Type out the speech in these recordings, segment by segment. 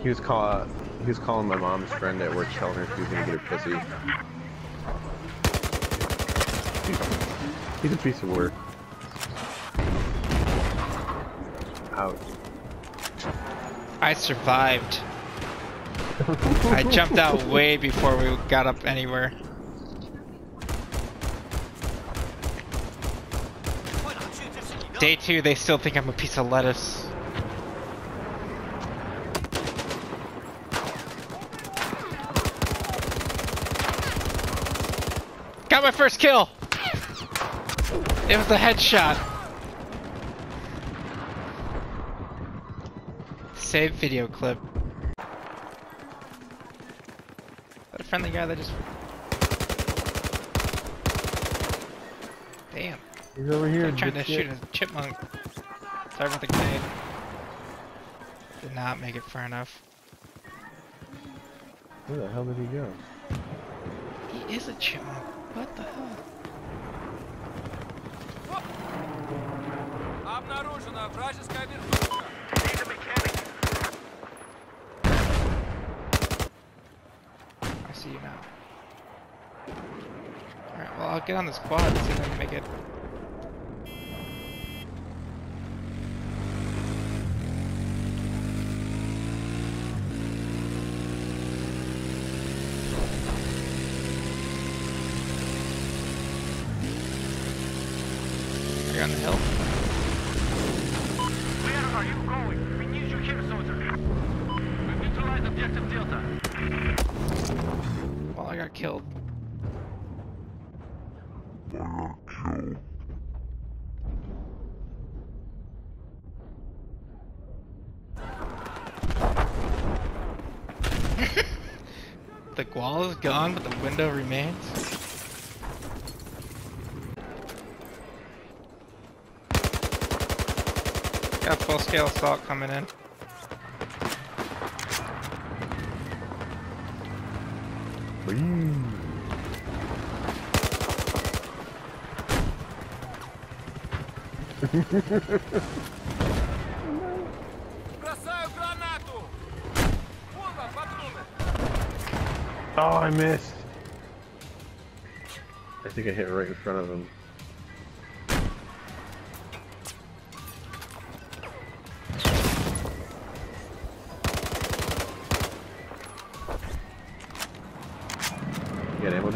He was call he was calling my mom's friend at work telling her she was gonna get her pussy. He's a piece of work. Ouch. I survived. I jumped out way before we got up anywhere. Day two, they still think I'm a piece of lettuce. Got my first kill! It was a headshot. Save video clip. That friendly guy that just... Damn. He's over here. I'm trying to shoot a chipmunk. Sorry about the grenade. Did not make it far enough. Where the hell did he go? He is a chipmunk. What the hell? Обнаружена вражеская вертушка. I see you now. Alright, well I'll get on this quad and see if I can make it. Are on the hill? Where are you going? We need you here, soldier. We've neutralized objective Delta. Well, I got killed. the wall is gone, but the window remains. Got full scale assault coming in. Oh, I missed. I think I hit right in front of him.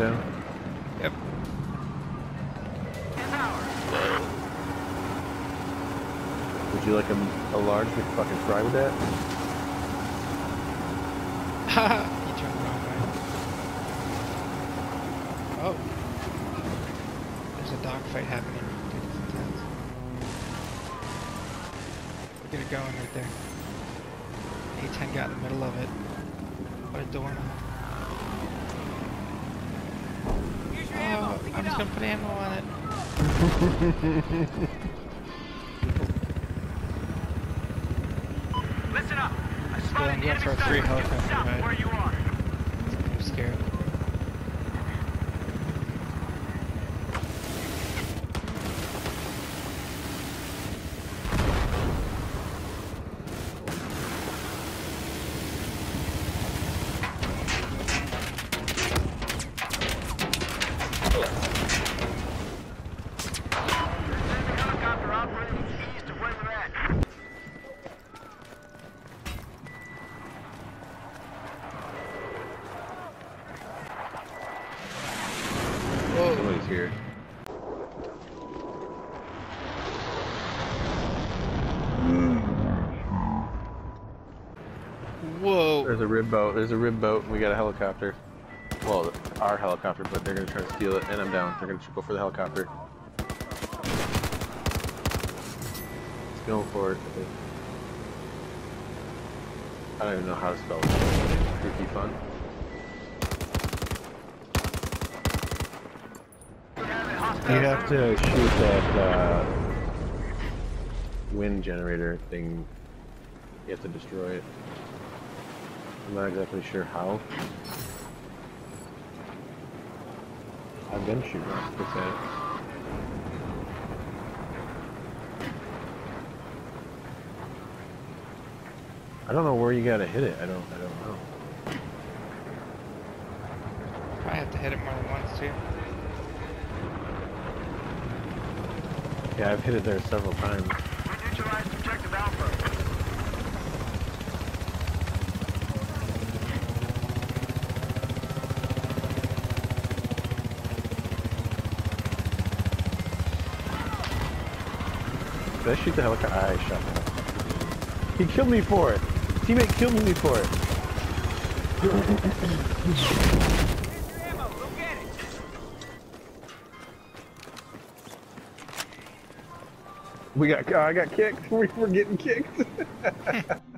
Down? Yep. Would you like a, a large fucking fry with that? you jumped the wrong way. Oh. There's a dogfight happening. Dude, it's intense. Look at it going right there. A10 got in the middle of it. What a doorknob. Ammo. I'm just gonna put ammo on it. Listen up. I spotted the enemy sniper just south where you are. I'm scared. Here. Whoa. There's a rib boat. There's a rib boat. and We got a helicopter. Well, our helicopter, but they're gonna try to steal it, and I'm down. They're gonna go for the helicopter. It's going for it. I don't even know how to spell it. Freaky fun. You have to shoot that uh, wind generator thing. You have to destroy it. I'm not exactly sure how. I've been shooting. What's that? I don't know where you gotta hit it. I don't. I don't know. I have to hit it more than once too. Yeah, I've hit it there several times. We neutralized objective Alpha. Did I shoot the helicopter? I shot him. He killed me for it. Teammate killed me for it. We got. I got kicked. We were getting kicked.